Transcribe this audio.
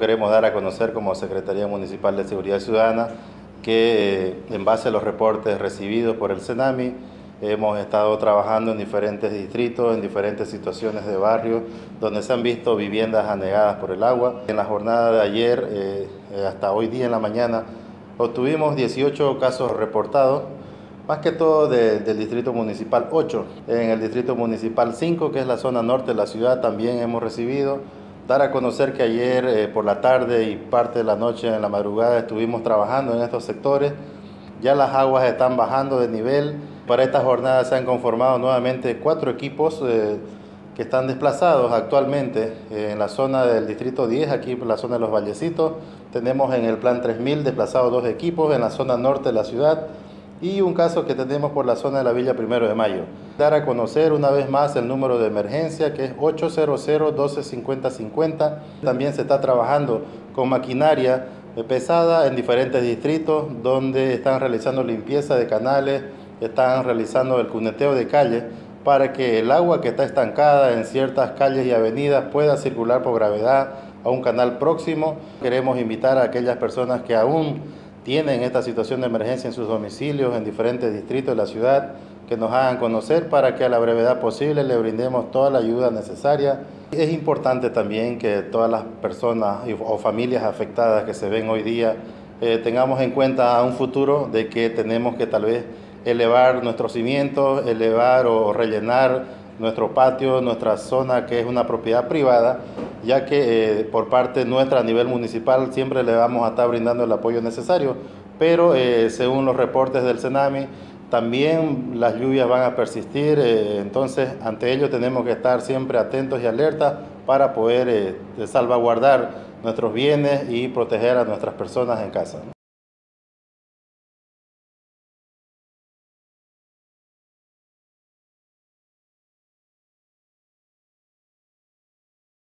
queremos dar a conocer como Secretaría Municipal de Seguridad Ciudadana que eh, en base a los reportes recibidos por el CENAMI, hemos estado trabajando en diferentes distritos, en diferentes situaciones de barrio, donde se han visto viviendas anegadas por el agua. En la jornada de ayer, eh, hasta hoy día en la mañana, obtuvimos 18 casos reportados, más que todo del Distrito Municipal 8. En el Distrito Municipal 5, que es la zona norte de la ciudad, también hemos recibido Dar a conocer que ayer eh, por la tarde y parte de la noche en la madrugada estuvimos trabajando en estos sectores. Ya las aguas están bajando de nivel. Para esta jornada se han conformado nuevamente cuatro equipos eh, que están desplazados actualmente en la zona del distrito 10, aquí en la zona de los Vallecitos. Tenemos en el plan 3000 desplazados dos equipos en la zona norte de la ciudad y un caso que tenemos por la zona de la Villa Primero de Mayo. Dar a conocer una vez más el número de emergencia que es 800-1250-50. También se está trabajando con maquinaria pesada en diferentes distritos donde están realizando limpieza de canales, están realizando el cuneteo de calles para que el agua que está estancada en ciertas calles y avenidas pueda circular por gravedad a un canal próximo. Queremos invitar a aquellas personas que aún tienen esta situación de emergencia en sus domicilios en diferentes distritos de la ciudad, que nos hagan conocer para que a la brevedad posible le brindemos toda la ayuda necesaria. Es importante también que todas las personas o familias afectadas que se ven hoy día eh, tengamos en cuenta a un futuro de que tenemos que tal vez elevar nuestros cimientos, elevar o rellenar nuestro patio, nuestra zona que es una propiedad privada, ya que eh, por parte nuestra a nivel municipal siempre le vamos a estar brindando el apoyo necesario, pero eh, según los reportes del CENAMI, también las lluvias van a persistir, eh, entonces ante ello tenemos que estar siempre atentos y alertas para poder salvaguardar nuestros bienes y proteger a nuestras personas en casa.